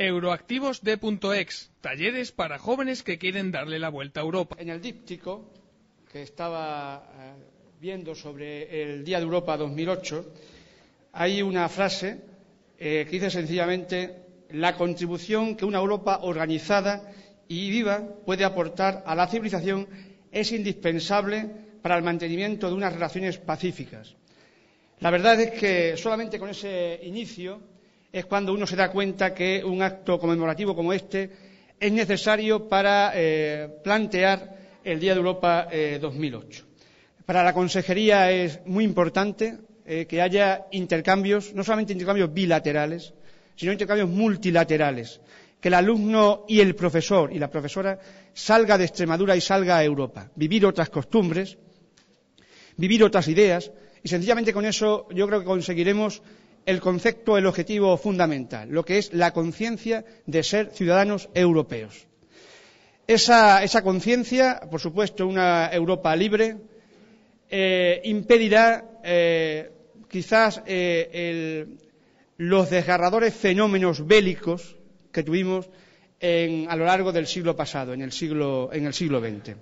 Euroactivos.ex, talleres para jóvenes que quieren darle la vuelta a Europa. En el díptico que estaba eh, viendo sobre el Día de Europa 2008, hay una frase eh, que dice sencillamente la contribución que una Europa organizada y viva puede aportar a la civilización es indispensable para el mantenimiento de unas relaciones pacíficas. La verdad es que solamente con ese inicio es cuando uno se da cuenta que un acto conmemorativo como este es necesario para eh, plantear el Día de Europa 2008. Eh, para la Consejería es muy importante eh, que haya intercambios, no solamente intercambios bilaterales, sino intercambios multilaterales, que el alumno y el profesor y la profesora salga de Extremadura y salga a Europa, vivir otras costumbres, vivir otras ideas, y sencillamente con eso yo creo que conseguiremos el concepto, el objetivo fundamental, lo que es la conciencia de ser ciudadanos europeos. Esa, conciencia, por supuesto, una Europa libre, eh, impedirá eh, quizás eh, los desgarradores fenómenos bélicos que tuvimos a lo largo del siglo pasado, en el siglo, en el siglo XX.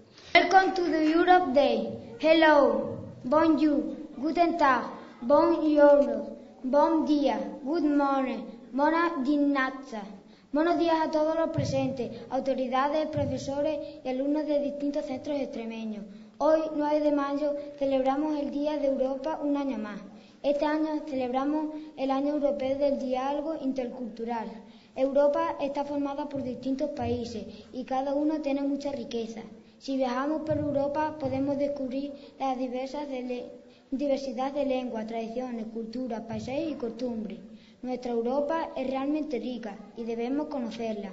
Bon dia, good morning, buona dinazza. Buenos días a todos los presentes, autoridades, profesores y alumnos de distintos centros extremeños. Hoy, 9 de mayo, celebramos el Día de Europa un año más. Este año celebramos el Año Europeo del Diálogo Intercultural. Europa está formada por distintos países y cada uno tiene mucha riqueza. Si viajamos por Europa podemos descubrir la diversidad de lenguas, tradiciones, culturas, paisajes y costumbres. Nuestra Europa es realmente rica y debemos conocerla.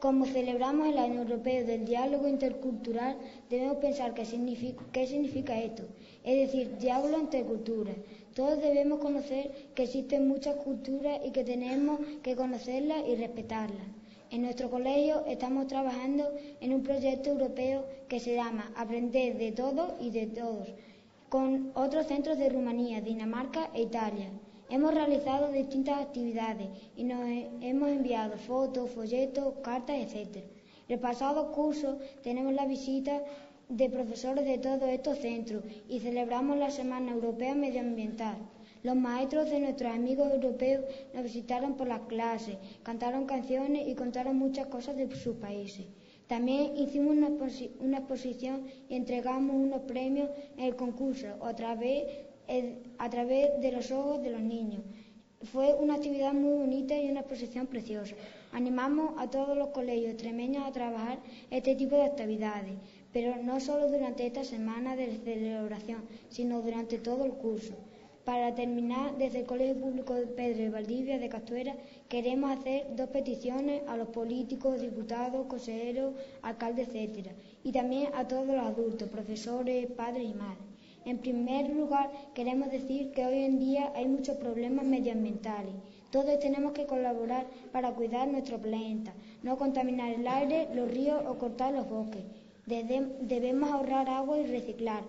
Como celebramos el Año Europeo del Diálogo Intercultural, debemos pensar qué significa, qué significa esto, es decir, diálogo entre culturas. Todos debemos conocer que existen muchas culturas y que tenemos que conocerlas y respetarlas. En nuestro colegio estamos trabajando en un proyecto europeo que se llama Aprender de todo y de todos, con otros centros de Rumanía, Dinamarca e Italia. Hemos realizado distintas actividades y nos hemos enviado fotos, folletos, cartas, etc. El pasado curso tenemos la visita de profesores de todos estos centros y celebramos la Semana Europea Medioambiental. Los maestros de nuestros amigos europeos nos visitaron por las clases, cantaron canciones y contaron muchas cosas de sus países. También hicimos una, exposición y entregamos unos premios en el concurso a través, a través de los ojos de los niños. Fue una actividad muy bonita y una exposición preciosa. Animamos a todos los colegios extremeños a trabajar este tipo de actividades pero no solo durante esta semana de celebración, sino durante todo el curso. Para terminar, desde el Colegio Público de Pedro de Valdivia de Castuera queremos hacer dos peticiones a los políticos, diputados, consejeros, alcaldes, etcétera, y también a todos los adultos, profesores, padres y madres. En primer lugar, queremos decir que hoy en día hay muchos problemas medioambientales. Todos tenemos que colaborar para cuidar nuestro planeta, no contaminar el aire, los ríos o cortar los bosques debemos ahorrar agua y reciclar.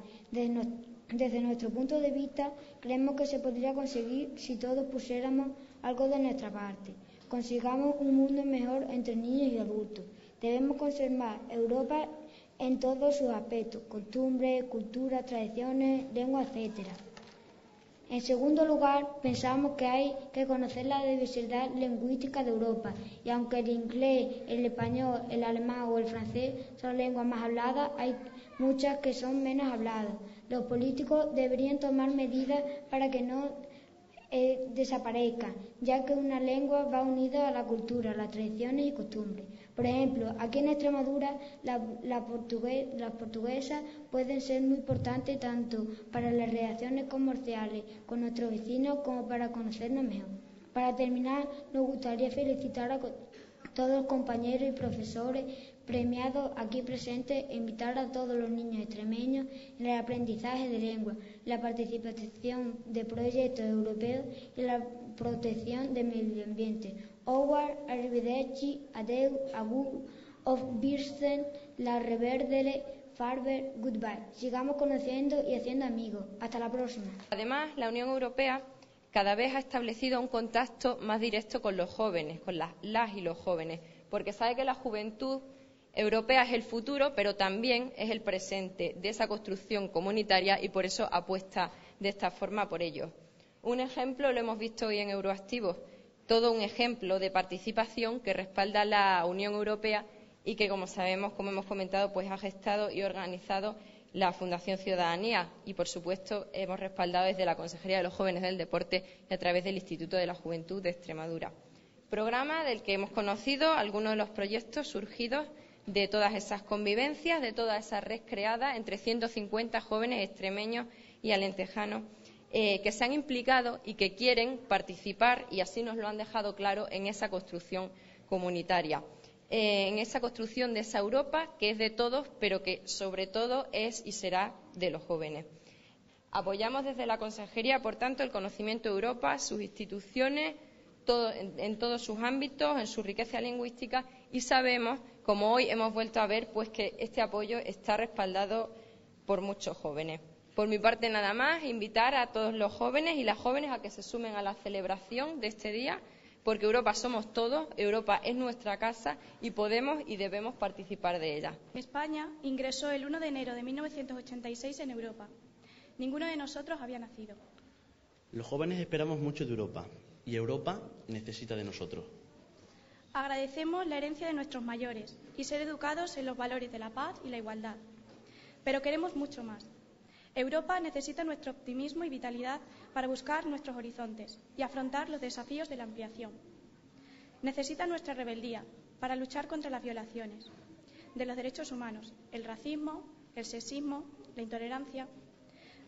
Nuestro punto de vista, creemos que se podría conseguir si todos pusiéramos algo de nuestra parte. Consigamos un mundo mejor entre niños y adultos. Debemos conservar Europa en todos sus aspectos, costumbres, culturas, tradiciones, lenguas, etcétera. En segundo lugar, pensamos que hay que conocer la diversidad lingüística de Europa y aunque el inglés, el español, el alemán o el francés son lenguas más habladas, hay muchas que son menos habladas. Los políticos deberían tomar medidas para que no eh, ya que una lengua va unida a la cultura, las tradiciones y costumbres. Por ejemplo, aquí en Extremadura las la portuguesas pueden ser muy importantes tanto para las relaciones comerciales con nuestros vecinos como para conocernos mejor. Para terminar, nos gustaría felicitar a todos los compañeros y profesores premiados aquí presentes e invitar a todos los niños extremeños en el aprendizaje de lengua, la participación de proyectos europeos y la protección del medio ambiente. Howard, arrivederci, adeu, agur, of Birsen, la reverdele, farber, goodbye. Sigamos conociendo y haciendo amigos. Hasta la próxima. Además, la Unión Europea cada vez ha establecido un contacto más directo con los jóvenes, con las y los jóvenes, porque sabe que la juventud europea es el futuro, pero también es el presente de esa construcción comunitaria y por eso apuesta de esta forma por ello. Un ejemplo lo hemos visto hoy en Euroactivos, todo un ejemplo de participación que respalda la Unión Europea y que, como sabemos, como hemos comentado, pues ha gestado y organizado la Fundación Ciudadanía y, por supuesto, hemos respaldado desde la Consejería de los Jóvenes del Deporte y a través del Instituto de la Juventud de Extremadura. Programa del que hemos conocido algunos de los proyectos surgidos de todas esas convivencias, de toda esa red creada entre 150 jóvenes extremeños y alentejanos eh, que se han implicado y que quieren participar, y así nos lo han dejado claro, en esa construcción comunitaria. Eh, en esa construcción de esa Europa que es de todos, pero que sobre todo es y será de los jóvenes. Apoyamos desde la Consejería, por tanto, el conocimiento de Europa, sus instituciones, en, todos sus ámbitos, en su riqueza lingüística y sabemos, como hoy hemos vuelto a ver, pues que este apoyo está respaldado por muchos jóvenes. Por mi parte, nada más, invitar a todos los jóvenes y las jóvenes a que se sumen a la celebración de este día porque Europa somos todos, Europa es nuestra casa y podemos y debemos participar de ella. España ingresó el 1 de enero de 1986 en Europa. Ninguno de nosotros había nacido. Los jóvenes esperamos mucho de Europa y Europa necesita de nosotros. Agradecemos la herencia de nuestros mayores y ser educados en los valores de la paz y la igualdad. Pero queremos mucho más. Europa necesita nuestro optimismo y vitalidad para buscar nuestros horizontes y afrontar los desafíos de la ampliación. Necesita nuestra rebeldía para luchar contra las violaciones de los derechos humanos, el racismo, el sexismo, la intolerancia.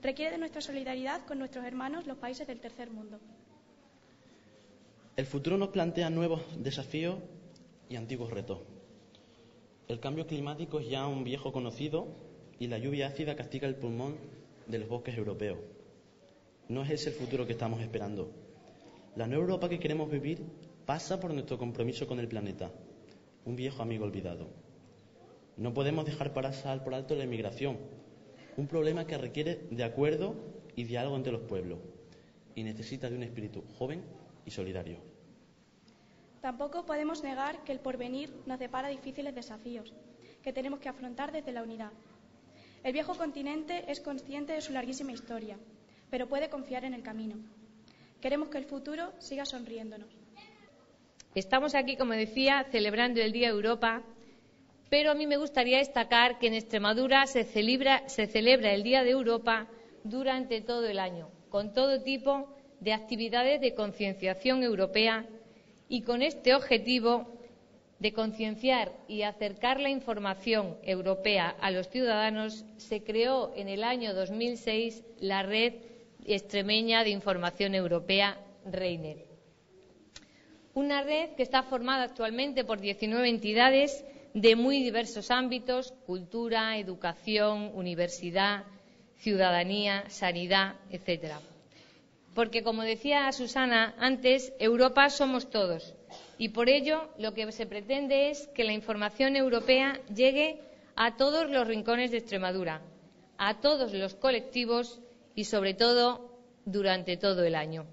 Requiere de nuestra solidaridad con nuestros hermanos los países del tercer mundo. El futuro nos plantea nuevos desafíos y antiguos retos. El cambio climático es ya un viejo conocido y la lluvia ácida castiga el pulmón de los bosques europeos. No es ese el futuro que estamos esperando. La nueva Europa que queremos vivir pasa por nuestro compromiso con el planeta, un viejo amigo olvidado. No podemos dejar pasar por alto la inmigración, un problema que requiere de acuerdo y diálogo entre los pueblos y necesita de un espíritu joven y solidario. Tampoco podemos negar que el porvenir nos depara difíciles desafíos que tenemos que afrontar desde la unidad, el viejo continente es consciente de su larguísima historia, pero puede confiar en el camino. Queremos que el futuro siga sonriéndonos. Estamos aquí, como decía, celebrando el Día de Europa, pero a mí me gustaría destacar que en Extremadura se celebra, se celebra el Día de Europa durante todo el año, con todo tipo de actividades de concienciación europea y con este objetivo de concienciar y acercar la información europea a los ciudadanos, se creó en el año 2006 la Red Extremeña de Información Europea Reiner. Una red que está formada actualmente por 19 entidades de muy diversos ámbitos cultura, educación, universidad, ciudadanía, sanidad, etcétera. Porque, como decía Susana antes, Europa somos todos y por ello lo que se pretende es que la información europea llegue a todos los rincones de Extremadura, a todos los colectivos y sobre todo durante todo el año.